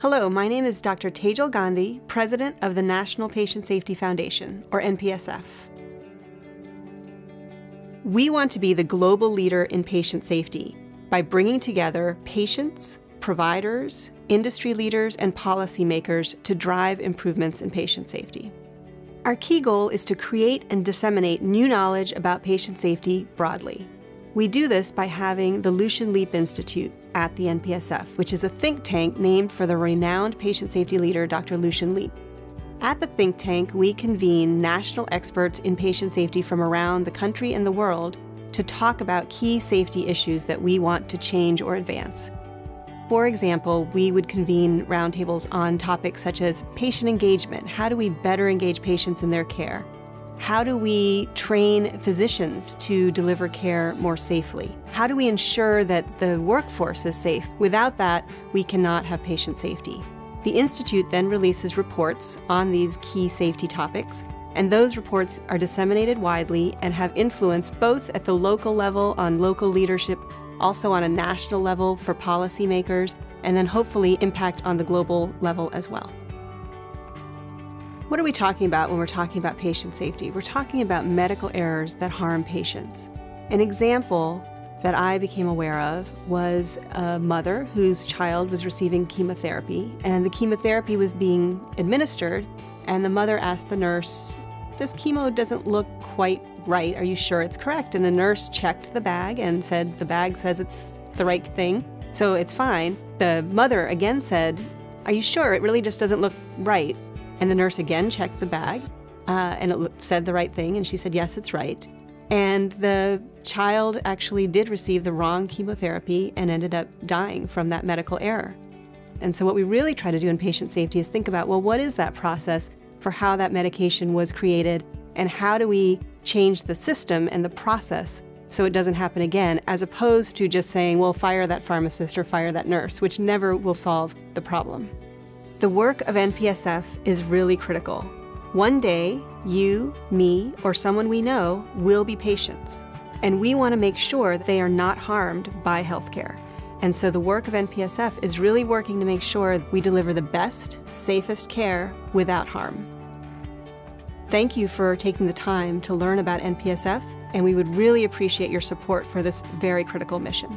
Hello, my name is Dr. Tejal Gandhi, President of the National Patient Safety Foundation, or NPSF. We want to be the global leader in patient safety by bringing together patients, providers, industry leaders, and policymakers to drive improvements in patient safety. Our key goal is to create and disseminate new knowledge about patient safety broadly. We do this by having the Lucian Leape Institute at the NPSF, which is a think tank named for the renowned patient safety leader, Dr. Lucian Leape. At the think tank, we convene national experts in patient safety from around the country and the world to talk about key safety issues that we want to change or advance. For example, we would convene roundtables on topics such as patient engagement. How do we better engage patients in their care? How do we train physicians to deliver care more safely? How do we ensure that the workforce is safe? Without that, we cannot have patient safety. The Institute then releases reports on these key safety topics, and those reports are disseminated widely and have influence both at the local level on local leadership, also on a national level for policymakers, and then hopefully impact on the global level as well. What are we talking about when we're talking about patient safety? We're talking about medical errors that harm patients. An example that I became aware of was a mother whose child was receiving chemotherapy, and the chemotherapy was being administered, and the mother asked the nurse, This chemo doesn't look quite right. Are you sure it's correct? And the nurse checked the bag and said, The bag says it's the right thing, so it's fine. The mother again said, Are you sure? It really just doesn't look right. And the nurse again checked the bag, uh, and it said the right thing, and she said, Yes, it's right. And the child actually did receive the wrong chemotherapy and ended up dying from that medical error. And so, what we really try to do in patient safety is think about well, what is that process for how that medication was created, and how do we change the system and the process so it doesn't happen again, as opposed to just saying, well, fire that pharmacist or fire that nurse, which never will solve the problem. The work of NPSF is really critical. One day, you, me, or someone we know will be patients, and we want to make sure that they are not harmed by healthcare. And so the work of NPSF is really working to make sure we deliver the best, safest care without harm. Thank you for taking the time to learn about NPSF, and we would really appreciate your support for this very critical mission.